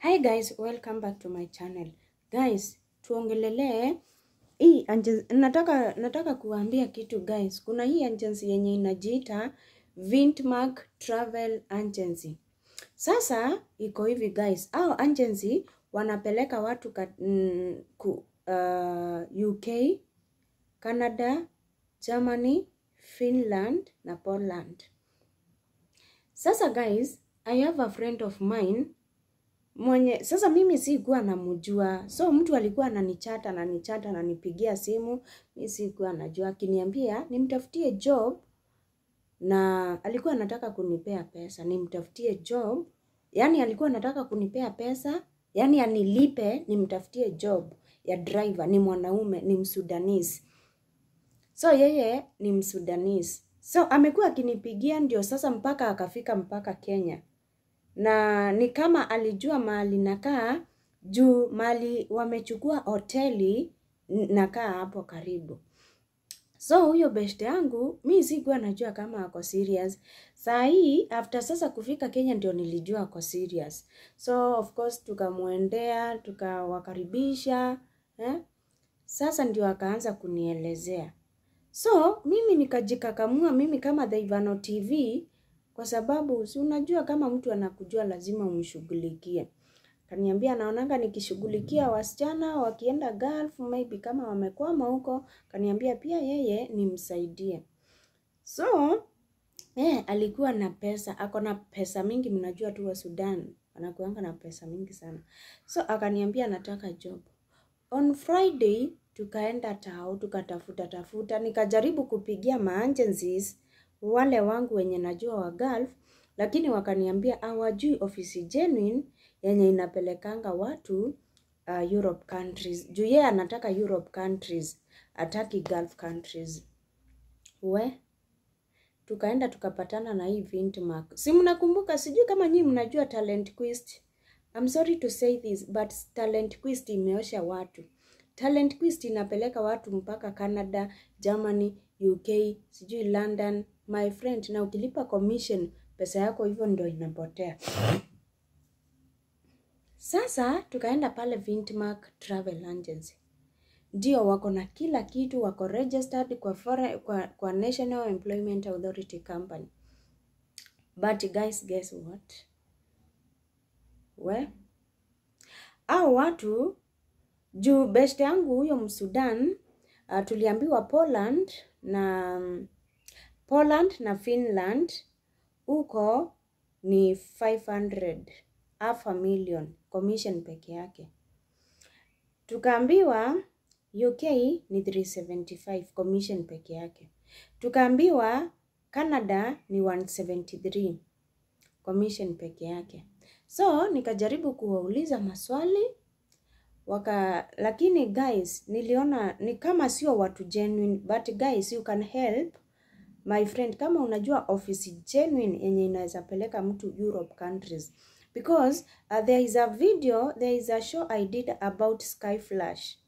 Hi guys, welcome back to my channel. Guys, tuongelelee hii agency, nataka nataka kuambia kitu guys. Kuna hii agency yenye inajiita Vintmark Travel Agency. Sasa iko hivi guys, au agency wanapeleka watu ka, mm, ku, uh, UK, Canada, Germany, Finland na Poland. Sasa guys, I have a friend of mine mwenye sasa mimi sikuwa namjua, so mtu alikuwa ananichata ananichata ananipigia simu, mi sikuwa najua, akiniambia nimtafutie job, na alikuwa anataka kunipea pesa. Nimtafutie job, yani alikuwa anataka kunipea pesa, yani anilipe nimtafutie job ya driver. Ni mwanaume, ni Msudanese, so yeye ni Msudanese, so amekuwa akinipigia ndio sasa mpaka akafika mpaka Kenya na ni kama alijua mahali nakaa juu mali wamechukua hoteli nakaa hapo karibu. So huyo best yangu mi sikuwa najua kama ako serious. Saa hii after sasa kufika Kenya ndio nilijua ako serious. So of course tukamwendea, tukawakaribisha, eh? Sasa ndio akaanza kunielezea. So mimi nikajikakamua mimi kama The Ivano TV kwa sababu si unajua kama mtu anakujua lazima umshughulikie. Kaniambia naonanga nikishughulikia wasichana wakienda Gulf maybe kama wamekwama huko, kaniambia pia yeye nimsaidie. So eh, alikuwa na pesa, ako na pesa mingi. Mnajua tu wa Sudan anakuanga na pesa mingi sana, so akaniambia nataka job. On Friday tukaenda tao tukatafuta tafuta, nikajaribu kupigia ma agencies wale wangu wenye najua wa Gulf, lakini wakaniambia hawajui ofisi genuine yenye inapelekanga watu uh, Europe countries. Juu yeye anataka Europe countries, ataki Gulf countries. We tukaenda tukapatana na hii Vintmark. Si mnakumbuka, sijui kama nyinyi mnajua Talent Quest. I'm sorry to say this but Talent Quest imeosha watu. Talent Quest inapeleka watu mpaka Canada, Germany, UK, sijui London, my friend, na ukilipa commission pesa yako hivyo ndio inapotea. Sasa tukaenda pale Vintmark Travel Agency, ndio wako na kila kitu, wako registered kwa, fore, kwa, kwa National Employment Authority Company. But guys, guess what? We au watu juu best yangu huyo Msudan uh, tuliambiwa Poland na Poland na Finland huko ni 500 half a million commission peke yake. Tukaambiwa UK ni 375 commission peke yake. Tukaambiwa Canada ni 173 commission peke yake. So nikajaribu kuwauliza maswali waka, lakini guys, niliona ni kama sio watu genuine, but guys you can help my friend kama unajua office genuine yenye inaweza peleka mtu Europe countries. Because uh, there is a video there is a show I did about Skyflash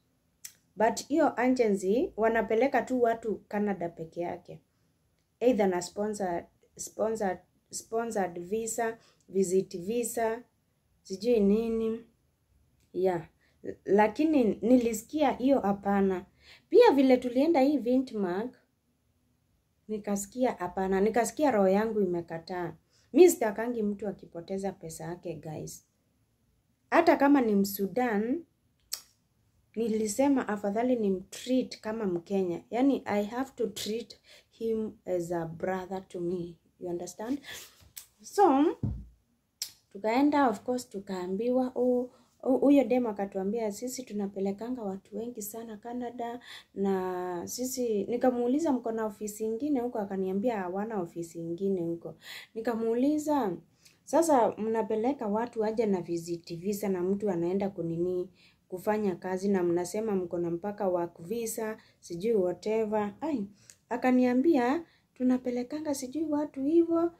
but hiyo agency wanapeleka tu watu Canada peke yake. Either na sponsor, sponsor, sponsored visa visit visa sijui nini. Yeah. Lakini nilisikia hiyo hapana. Pia vile tulienda hii Vintmark nikasikia hapana, nikasikia roho yangu imekataa. Mi sitakangi mtu akipoteza pesa yake guys, hata kama ni Msudan. Nilisema afadhali ni mtreat kama Mkenya, yani I have to treat him as a brother to me, you understand? So tukaenda of course, tukaambiwa oh, huyo demo akatuambia sisi tunapelekanga watu wengi sana Canada, na sisi nikamuuliza mko na ofisi ingine huko? Akaniambia hawana ofisi ingine huko. Nikamuuliza sasa, mnapeleka watu aje na visit visa na mtu anaenda kunini kufanya kazi, na mnasema mko na mpaka work visa sijui whatever. Ai, akaniambia tunapelekanga sijui watu hivyo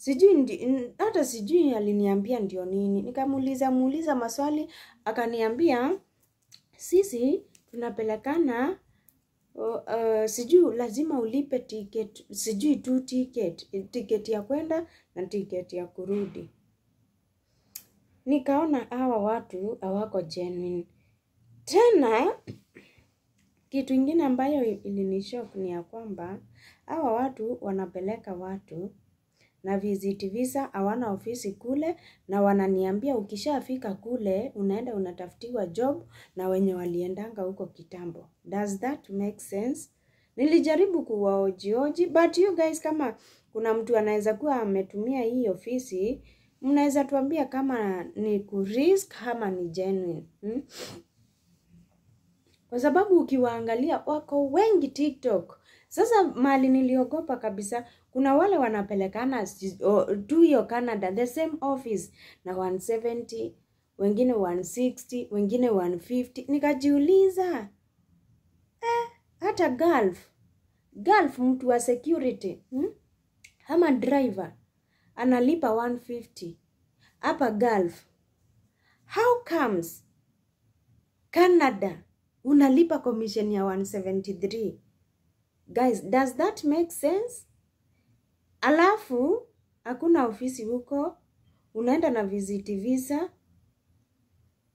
sijui ndi, hata sijui aliniambia ndio nini. Nikamuuliza muuliza maswali, akaniambia sisi tunapelekana uh, uh, sijui lazima ulipe ticket, sijui tu ticket, ticket ya kwenda na ticket ya kurudi. nikaona hawa watu hawako genuine. Tena kitu ingine ambayo ilinishock ni ya kwamba hawa watu wanapeleka watu na visit visa, hawana ofisi kule, na wananiambia ukishafika kule unaenda unatafutiwa job na wenye waliendanga huko kitambo. Does that make sense? Nilijaribu kuwaojioji, but you guys, kama kuna mtu anaweza kuwa ametumia hii ofisi, mnaweza tuambia kama ni kurisk ama ni genuine hmm? Kwa sababu ukiwaangalia wako wengi TikTok. Sasa mali niliogopa kabisa, kuna wale wanapelekana tu hiyo Canada the same office na 170 wengine 160 wengine 150. Nikajiuliza eh, hata Gulf Gulf, mtu wa security hmm? ama driver analipa 150 hapa Gulf. How comes Canada unalipa commission ya 173? Guys, does that make sense? Alafu hakuna ofisi huko, unaenda na visit visa,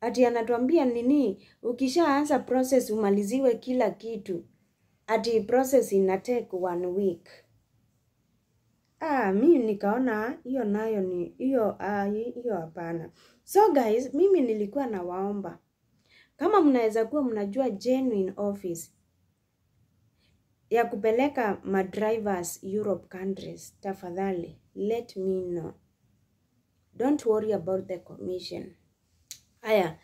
ati anatuambia nini, ukishaanza process umaliziwe kila kitu, ati process ina take one week. Ah, mi nikaona hiyo nayo ni hiyo ah, hiyo hapana. So guys, mimi nilikuwa nawaomba kama mnaweza kuwa mnajua genuine office ya kupeleka madrivers Europe countries, tafadhali let me know. Don't worry about the commission. Haya,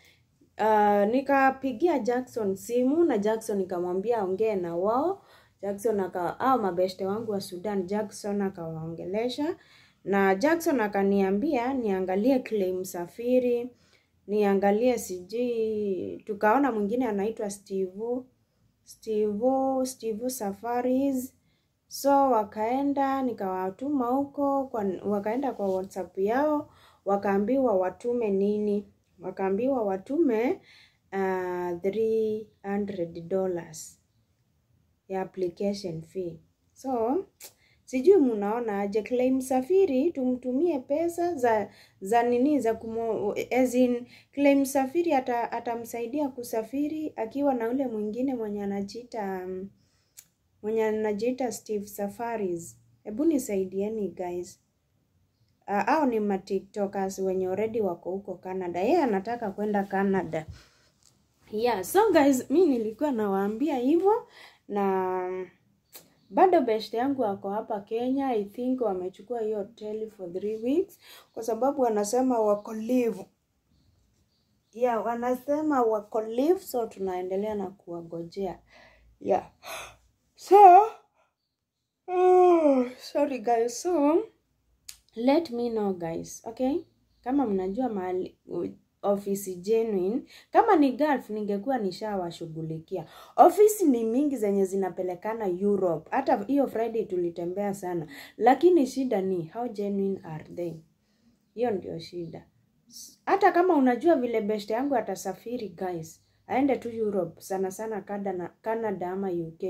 uh, nikapigia Jackson simu na Jackson nikamwambia aongee na wao. Jackson aka au mabeste wangu wa Sudan, Jackson akawaongelesha na Jackson akaniambia niangalie claim safiri, niangalie sijui, tukaona mwingine anaitwa Steve Steve Steve Safaris. So wakaenda nikawatuma huko kwa, wakaenda kwa WhatsApp yao wakaambiwa watume nini? Wakaambiwa watume uh, 300 dollars ya application fee. So sijui munaona aje claim safiri tumtumie pesa za za nini za kumo, as in claim safiri ata, atamsaidia kusafiri akiwa na ule mwingine mwenye anajiita mwenye anajiita Steve Safaris. Hebu nisaidieni guys. Uh, au ni ma TikTokers wenye already wako huko Canada. Yeye yeah, anataka kwenda Canada. Yeah, so guys, mi nilikuwa nawaambia hivyo na bado best yangu wako hapa Kenya. I think wamechukua hiyo hoteli for three weeks kwa sababu wanasema wako live. Yeah, wanasema wako live, so tunaendelea na kuwagojea. Yeah. So, oh, sorry guys. So, let me know guys, okay? Kama mnajua mahali ofisi genuine. Kama ni Gulf ningekuwa nishawashughulikia. Ofisi ni mingi zenye zinapelekana Europe. Hata hiyo Friday tulitembea sana, lakini shida ni how genuine are they? Hiyo ndio shida. Hata kama unajua vile best yangu atasafiri guys, aende tu Europe sana sana Canada, Canada ama UK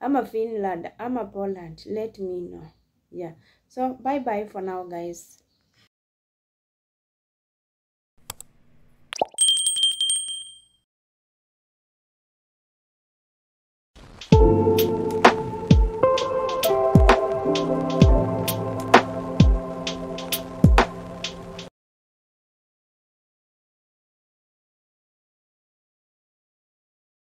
ama Finland ama Poland, let me know. Yeah. So bye bye for now guys.